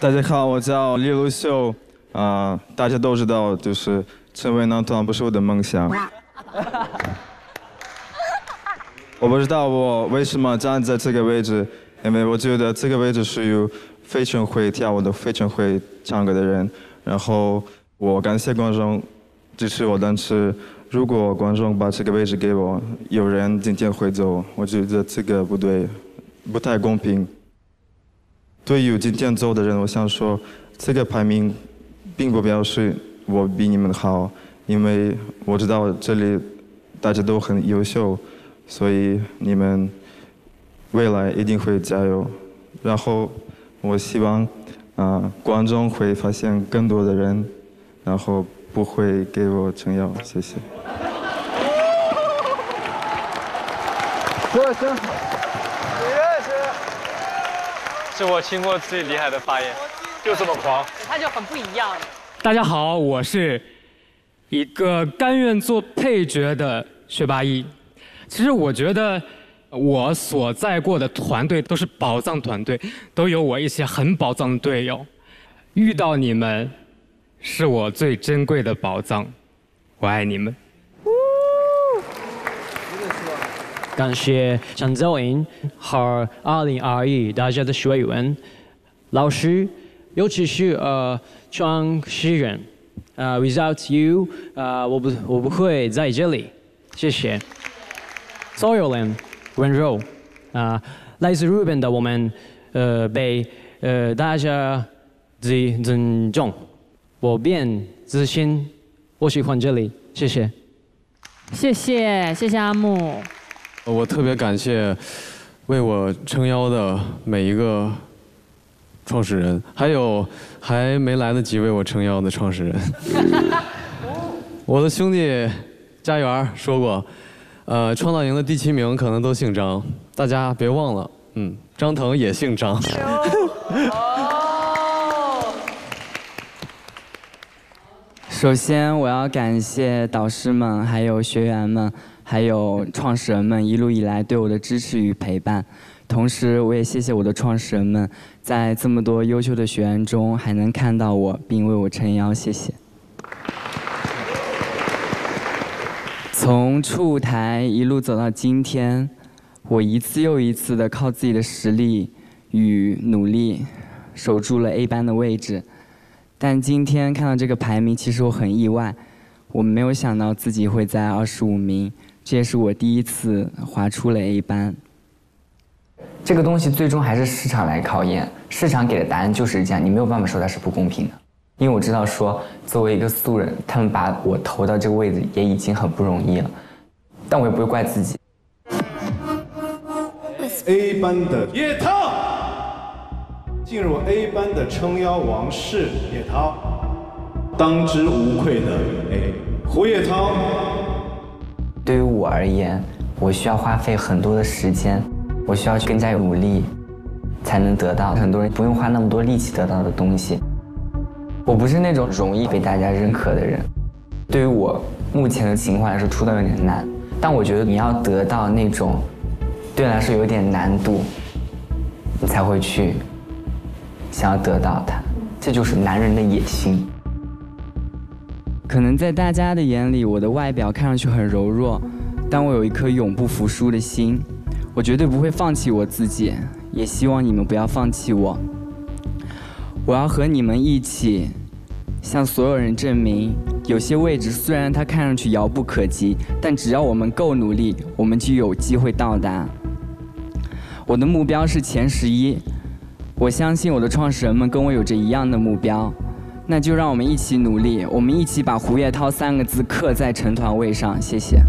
大家好，我叫李路秀，啊、大家都知道，就是成为男团不是我的梦想。我不知道我为什么站在这个位置，因为我觉得这个位置是有非常会跳舞的、非常会唱歌的人。然后我感谢观众支持我，但是如果观众把这个位置给我，有人今天会走，我觉得这个不对，不太公平。对于今天走的人，我想说，这个排名并不表示我比你们好，因为我知道这里大家都很优秀，所以你们未来一定会加油。然后我希望啊、观众会发现更多的人，然后不会给我撑腰。谢谢。说的真好。是我听过最厉害的发言，就这么狂。他就很不一样。大家好，我是一个甘愿做配角的薛八一。其实我觉得我所在过的团队都是宝藏团队，都有我一些很宝藏的队友。遇到你们，是我最珍贵的宝藏。我爱你们。感谢张兆英和2021大家的学员、老师，尤其是呃创始人，呃，without you，呃，我不我不会在这里，谢谢。所有人温柔，啊、来自日本的我们，呃，被呃大家尊尊重，我变自信，我喜欢这里，谢谢。谢谢，谢谢阿木。我特别感谢为我撑腰的每一个创始人，还有还没来得及为我撑腰的创始人。我的兄弟家园说过，呃，创造营的第七名可能都姓张，大家别忘了，嗯，张腾也姓张。首先，我要感谢导师们、还有学员们、还有创始人们一路以来对我的支持与陪伴。同时，我也谢谢我的创始人们，在这么多优秀的学员中还能看到我，并为我撑腰，谢谢。从初舞台一路走到今天，我一次又一次的靠自己的实力与努力，守住了 A 班的位置。但今天看到这个排名，其实我很意外，我没有想到自己会在二十五名，这也是我第一次滑出了 A 班。这个东西最终还是市场来考验，市场给的答案就是这样，你没有办法说它是不公平的。因为我知道说，作为一个素人，他们把我投到这个位置也已经很不容易了，但我也不会怪自己。A 班的叶涛进入 A 班的撑腰王是叶涛，当之无愧的 A 胡叶涛。对于我而言，我需要花费很多的时间，我需要更加努力，才能得到很多人不用花那么多力气得到的东西。我不是那种容易被大家认可的人，对于我目前的情况来说，出道有点难。但我觉得你要得到那种对你来说有点难度，你才会去想要得到它，这就是男人的野心。可能在大家的眼里，我的外表看上去很柔弱，但我有一颗永不服输的心，我绝对不会放弃我自己，也希望你们不要放弃我。我要和你们一起，向所有人证明，有些位置虽然它看上去遥不可及，但只要我们够努力，我们就有机会到达。我的目标是前十一，我相信我的创始人们跟我有着一样的目标。那就让我们一起努力，我们一起把胡月涛三个字刻在成团位上。谢谢。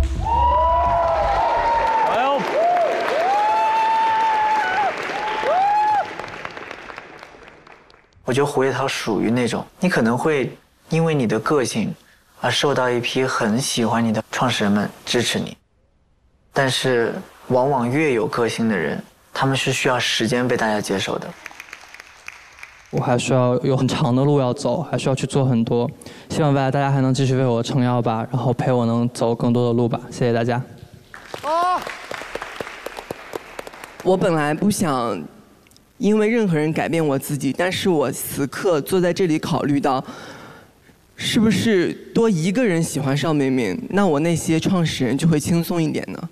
我觉得胡月涛属于那种，你可能会因为你的个性而受到一批很喜欢你的创始人们支持你，但是往往越有个性的人，他们是需要时间被大家接受的。我还需要有很长的路要走，还需要去做很多。希望未来大家还能继续为我撑腰吧，然后陪我能走更多的路吧。谢谢大家。我本来不想因为任何人改变我自己，但是我此刻坐在这里考虑到，是不是多一个人喜欢邵明明，那我那些创始人就会轻松一点呢？